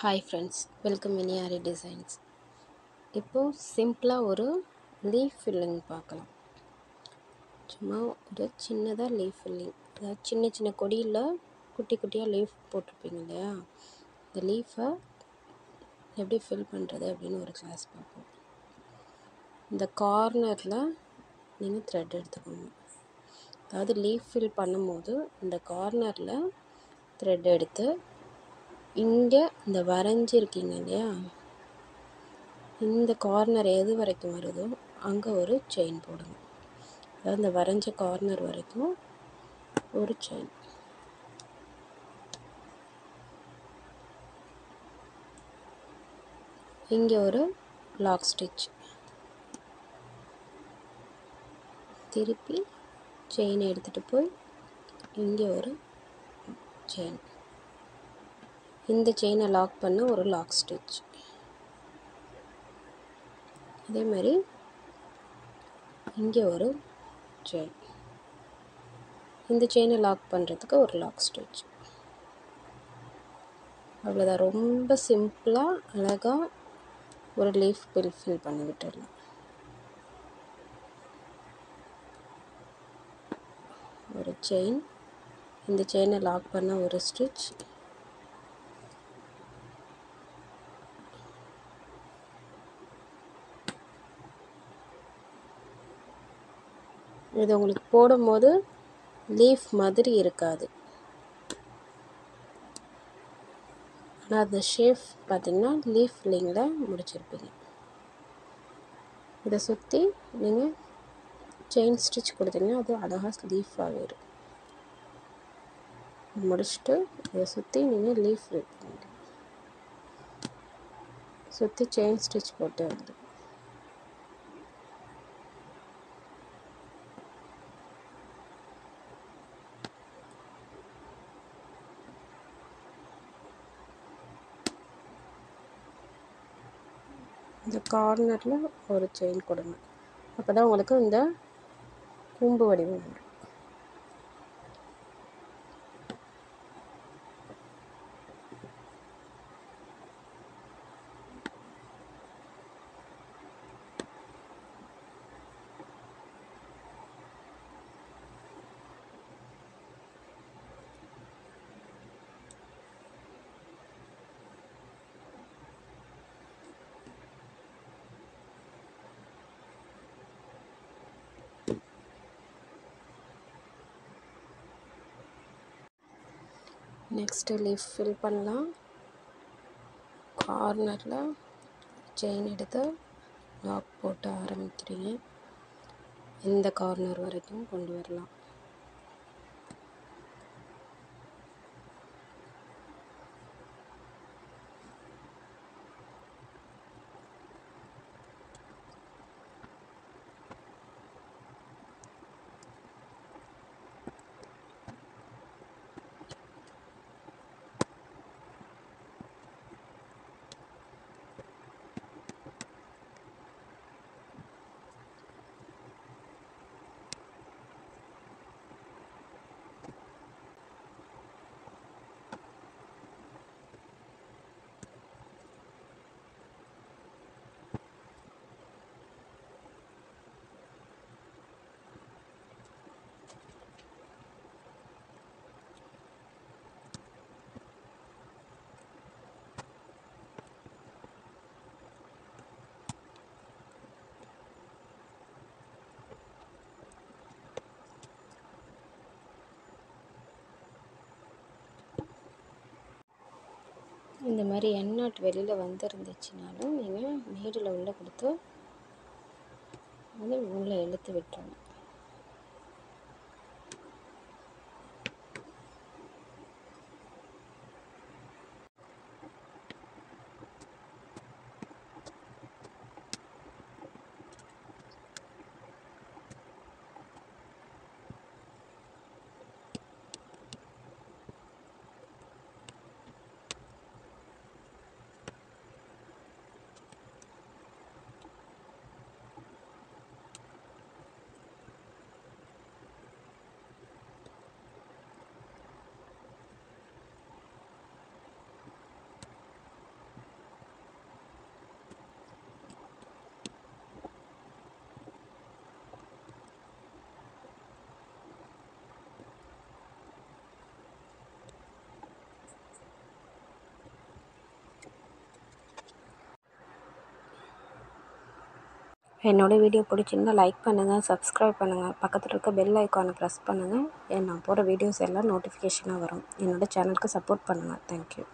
Hi friends welcome இனியாரி designs இப்போது சிம்பிளாக ஒரு லீஃப் ஃபில்லிங் பார்க்கலாம். சும்மா ஒரு சின்னதாக லீஃப் ஃபில்லிங் அதாவது சின்ன சின்ன கொடியில் குட்டி குட்டியாக லீஃப் போட்டிருப்பீங்க இல்லையா? இந்த லீஃபை எப்படி ஃபில் பண்ணுறது அப்படின்னு ஒரு கிளாஸ் பார்ப்போம். இந்த கார்னரில் நீங்கள் த்ரெட் எடுத்துக்கோங்க. அதாவது லீஃப் ஃபில் பண்ணும்போது இந்த கார்னரில் த்ரெட் எடுத்து இங்கே இந்த வரைஞ்சிருக்கீங்க இல்லையா? இந்த கார்னர் எது வரைக்கும் வருதோ அங்கே ஒரு செயின் போடுங்க. அதாவது இந்த வரைஞ்ச கார்னர் வரைக்கும் ஒரு செயின் இங்கே ஒரு லாக் ஸ்டிச் திருப்பி செயின் எடுத்துகிட்டு போய் இங்கே ஒரு செயின் இந்த செயினை லாக் பண்ண ஒரு லாக் ஸ்டிச் அதே மாதிரி இங்கே ஒரு செயின் இந்த செயினை லாக் பண்ணுறதுக்கு ஒரு லாக் ஸ்டிச் அவ்வளோதான் ரொம்ப சிம்பிளாக அழகாக ஒரு லீஃப் பில் ஃபில் பண்ணி விட்டுடலாம். ஒரு செயின் இந்த செயினை லாக் பண்ண ஒரு ஸ்டிச் இது உங்களுக்கு போடும்போது லீஃப் மாதிரி இருக்காது. ஆனால் அந்த ஷேப் பார்த்திங்கன்னா லீஃப் லிங்கில் முடிச்சிருப்பீங்க. இதை சுற்றி நீங்கள் செயின் ஸ்டிச் கொடுத்தீங்கன்னா அது அழகாக லீஃபாகவே இருக்கும். முடிச்சுட்டு இதை சுற்றி நீங்கள் லீஃப் ஃபில் சுற்றி செயின் ஸ்டிச் போட்டு வந்துடும் இந்த கார்னரில் ஒரு செயின் கொடுங்க. அப்போ தான் உங்களுக்கு இந்த கூம்பு வடிவம் வரும் நெக்ஸ்ட்டு லீஃப் ஃபில் பண்ணலாம். கார்னரில் செயின் எடுத்து லாக் போட்டு ஆரம்பிக்கிறீங்க. இந்த கார்னர் வரைக்கும் கொண்டு வரலாம். இந்த மாதிரி எண்ணாட் வெளியில் வந்துருந்துச்சுனாலும் நீங்கள் நீடில் உள்ளே கொடுத்து வந்து உள்ளே இழுத்து விட்டுறணும். என்னோடய வீடியோ பிடிச்சிருந்தா லைக் பண்ணுங்கள் சப்ஸ்கிரைப் பண்ணுங்கள் பக்கத்தில் இருக்க பெல் ஐக்கானை ப்ரெஸ் பண்ணுங்கள் நான் போடுற வீடியோஸ் எல்லாம் நோட்டிஃபிகேஷனாக வரும். என்னோடய சேனலுக்கு சப்போர்ட் பண்ணுங்கள் தேங்க்யூ